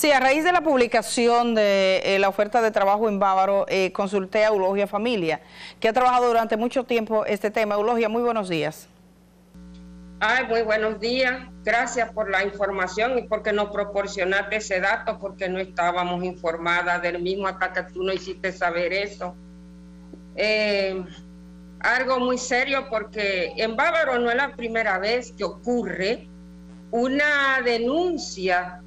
Sí, a raíz de la publicación de eh, la oferta de trabajo en Bávaro, eh, consulté a Eulogia Familia, que ha trabajado durante mucho tiempo este tema. Eulogia, muy buenos días. Ay, muy buenos días. Gracias por la información y porque nos proporcionaste ese dato, porque no estábamos informadas del mismo hasta que tú no hiciste saber eso. Eh, algo muy serio porque en Bávaro no es la primera vez que ocurre una denuncia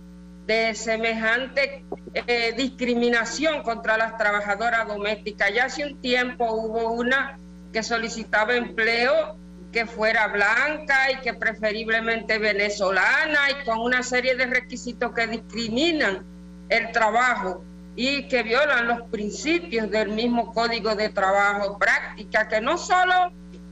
de semejante eh, discriminación contra las trabajadoras domésticas. Ya hace un tiempo hubo una que solicitaba empleo que fuera blanca y que preferiblemente venezolana y con una serie de requisitos que discriminan el trabajo y que violan los principios del mismo código de trabajo, práctica que no solo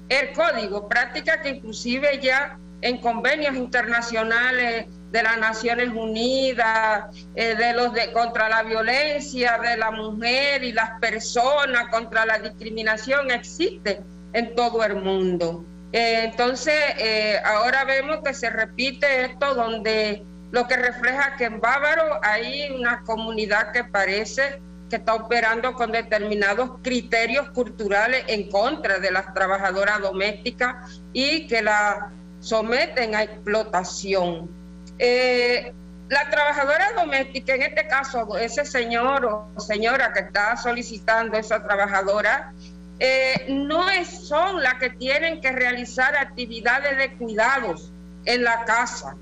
el código, práctica que inclusive ya en convenios internacionales de las Naciones Unidas, eh, de los de contra la violencia de la mujer y las personas, contra la discriminación, existe en todo el mundo. Eh, entonces, eh, ahora vemos que se repite esto donde lo que refleja que en Bávaro hay una comunidad que parece que está operando con determinados criterios culturales en contra de las trabajadoras domésticas y que la someten a explotación. Eh, la trabajadora doméstica, en este caso, ese señor o señora que está solicitando esa trabajadora, eh, no es, son las que tienen que realizar actividades de cuidados en la casa.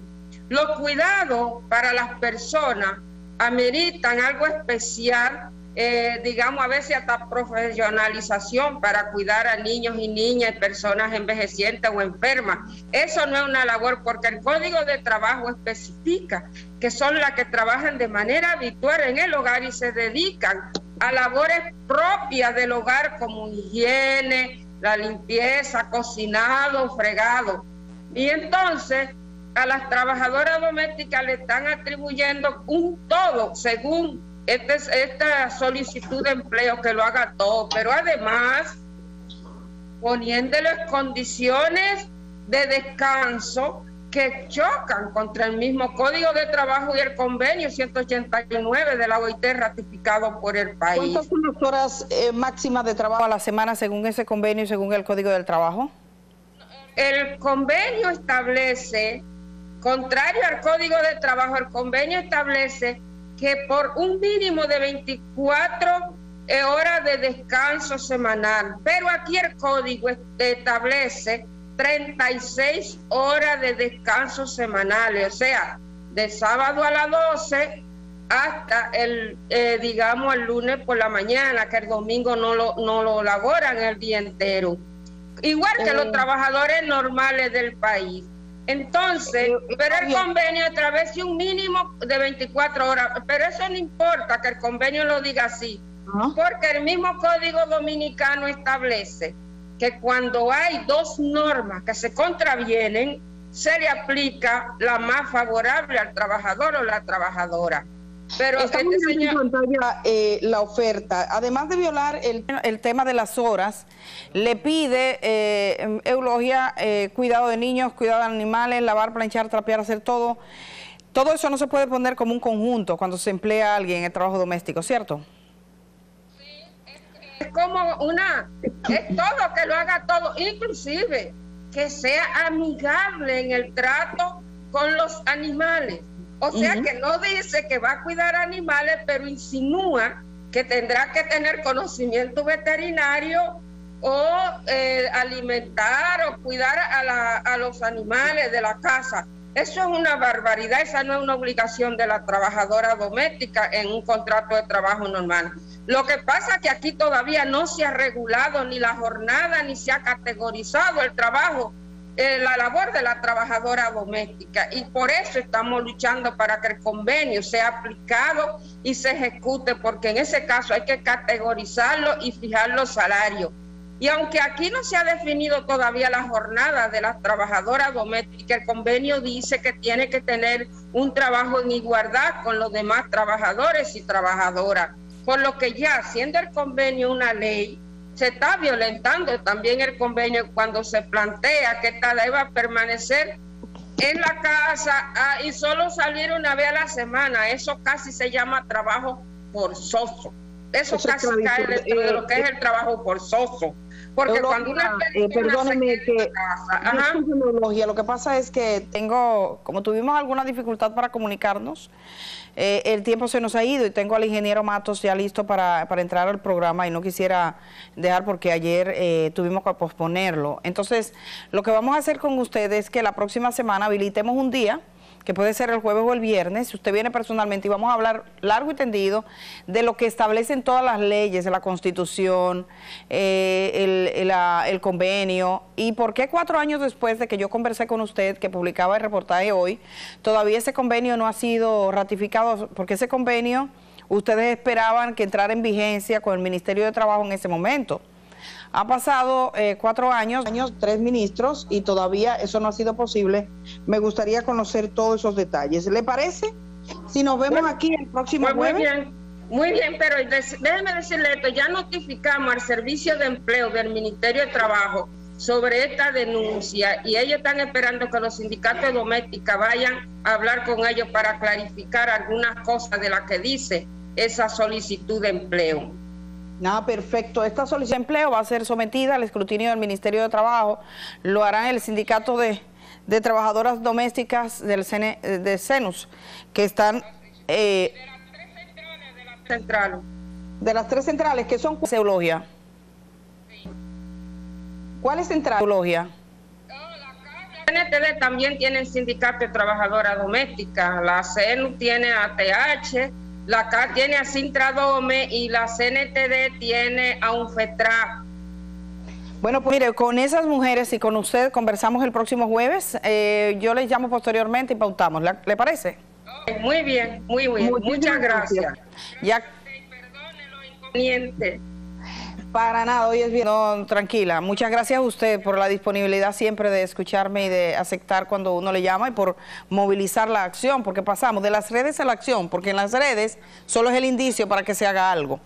Los cuidados para las personas ameritan algo especial, eh, digamos a veces hasta profesionalización para cuidar a niños y niñas y personas envejecientes o enfermas. Eso no es una labor porque el Código de Trabajo especifica que son las que trabajan de manera habitual en el hogar y se dedican a labores propias del hogar como higiene, la limpieza, cocinado, fregado. Y entonces a las trabajadoras domésticas le están atribuyendo un todo según este, esta solicitud de empleo que lo haga todo, pero además poniéndoles condiciones de descanso que chocan contra el mismo Código de Trabajo y el convenio 189 de la OIT ratificado por el país. ¿Cuántas son las horas eh, máximas de trabajo a la semana según ese convenio y según el Código del Trabajo? El convenio establece, contrario al Código de Trabajo, el convenio establece que por un mínimo de 24 eh, horas de descanso semanal, pero aquí el código establece 36 horas de descanso semanales, o sea, de sábado a las 12 hasta el, eh, digamos, el lunes por la mañana, que el domingo no lo, no lo laboran el día entero. Igual que los eh. trabajadores normales del país. Entonces, pero el convenio establece un mínimo de 24 horas, pero eso no importa que el convenio lo diga así, porque el mismo Código Dominicano establece que cuando hay dos normas que se contravienen, se le aplica la más favorable al trabajador o la trabajadora. Pero Estamos este señor... eh, la oferta. Además de violar el, el, tema de las horas, le pide eh, Eulogia eh, cuidado de niños, cuidado de animales, lavar, planchar, trapear, hacer todo. Todo eso no se puede poner como un conjunto cuando se emplea a alguien en el trabajo doméstico, ¿cierto? es como una, es todo que lo haga todo, inclusive que sea amigable en el trato con los animales. O sea que no dice que va a cuidar animales, pero insinúa que tendrá que tener conocimiento veterinario o eh, alimentar o cuidar a, a los animales de la casa. Eso es una barbaridad, esa no es una obligación de la trabajadora doméstica en un contrato de trabajo normal. Lo que pasa es que aquí todavía no se ha regulado ni la jornada ni se ha categorizado el trabajo, eh, la labor de la trabajadora doméstica. Y por eso estamos luchando para que el convenio sea aplicado y se ejecute, porque en ese caso hay que categorizarlo y fijar los salarios. Y aunque aquí no se ha definido todavía la jornada de las trabajadoras domésticas, el convenio dice que tiene que tener un trabajo en igualdad con los demás trabajadores y trabajadoras por lo que ya siendo el convenio una ley, se está violentando también el convenio cuando se plantea que ley va a permanecer en la casa ah, y solo salir una vez a la semana. Eso casi se llama trabajo forzoso. Eso, casi cae dentro de lo que es el trabajo forzoso. Porque cuando una eh, perdóneme que lo que pasa es que tengo, como tuvimos alguna dificultad para comunicarnos, eh, el tiempo se nos ha ido y tengo al ingeniero Matos ya listo para, para entrar al programa y no quisiera dejar porque ayer eh, tuvimos que posponerlo. Entonces, lo que vamos a hacer con ustedes es que la próxima semana habilitemos un día que puede ser el jueves o el viernes, si usted viene personalmente y vamos a hablar largo y tendido de lo que establecen todas las leyes la Constitución, eh, el, el, convenio, y por qué cuatro años después de que yo conversé con usted, que publicaba el reportaje hoy, todavía ese convenio no ha sido ratificado, porque ese convenio ustedes esperaban que entrara en vigencia con el Ministerio de Trabajo en ese momento. Ha pasado eh, cuatro años, años, tres ministros y todavía eso no ha sido posible. Me gustaría conocer todos esos detalles. ¿Le parece? Si nos vemos aquí el próximo pues jueves. Muy bien, muy bien, pero déjeme decirle esto, ya notificamos al Servicio de Empleo del Ministerio de Trabajo sobre esta denuncia y ellos están esperando que los sindicatos domésticos vayan a hablar con ellos para clarificar algunas cosas de las que dice esa solicitud de empleo. Nada, perfecto. Esta solicitud de empleo va a ser sometida al escrutinio del Ministerio de Trabajo. Lo hará el sindicato de, trabajadoras domésticas del de CENUS, que están... Eh, de las tres centrales de las tres centrales. que son... Seologia. ¿Cuál es central? Seologia. CNTD también tiene el sindicato de trabajadoras domésticas. La CENUS tiene ATH la CAR tiene a Sintradome y la CNTD tiene a un FETRA. Bueno, pues mire, con esas mujeres y con usted conversamos el próximo jueves. Eh, yo les llamo posteriormente y pautamos. ¿Le, parece? Muy bien, muy bien. Muchas gracias. Ya. Perdone lo inconveniente. Para nada, hoy es bien. No, tranquila. Muchas gracias a usted por la disponibilidad siempre de escucharme y de aceptar cuando uno le llama y por movilizar la acción, porque pasamos de las redes a la acción, porque en las redes solo es el indicio para que se haga algo.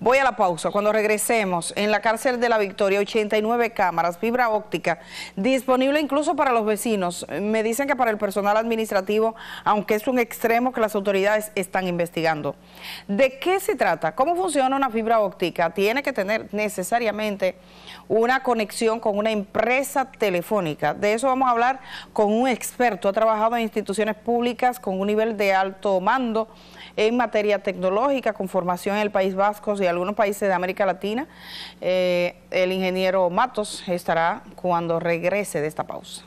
Voy a la pausa. Cuando regresemos, en la cárcel de la Victoria, 89 cámaras, fibra óptica, disponible incluso para los vecinos. Me dicen que para el personal administrativo, aunque es un extremo que las autoridades están investigando. ¿De qué se trata? ¿Cómo funciona una fibra óptica? Tiene que tener necesariamente una conexión con una empresa telefónica. De eso vamos a hablar con un experto. Ha trabajado en instituciones públicas con un nivel de alto mando en materia tecnológica, con formación en el País Vasco y algunos países de América Latina. Eh, el ingeniero Matos estará cuando regrese de esta pausa.